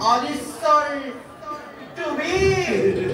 all is sold to be.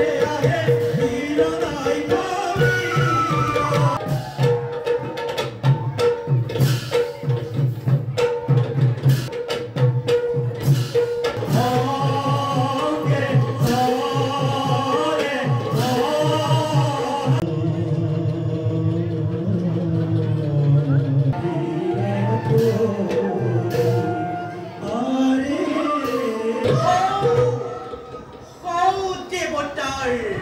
Yeah. Bye.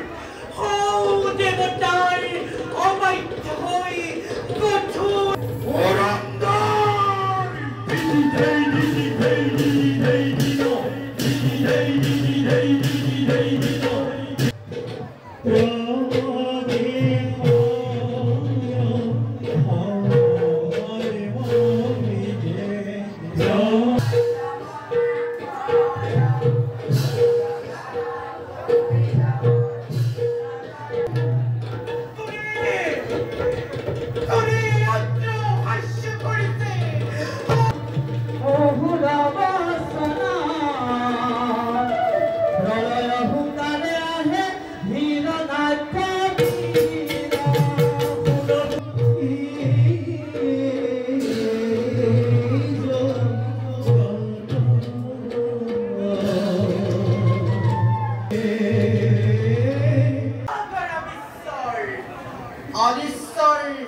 I'm gonna be sorry. Only sorry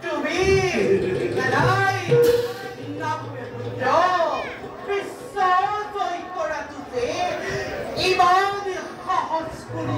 to me I not no. Be for today. Even the hot school.